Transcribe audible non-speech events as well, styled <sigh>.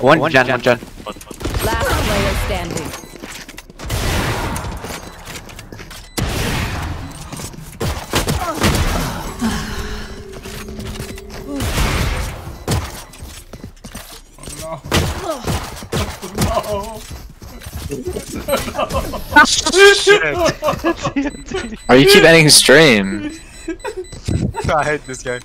One gen, one gen. Last player standing. Are you keep ending stream? <laughs> I hate this game.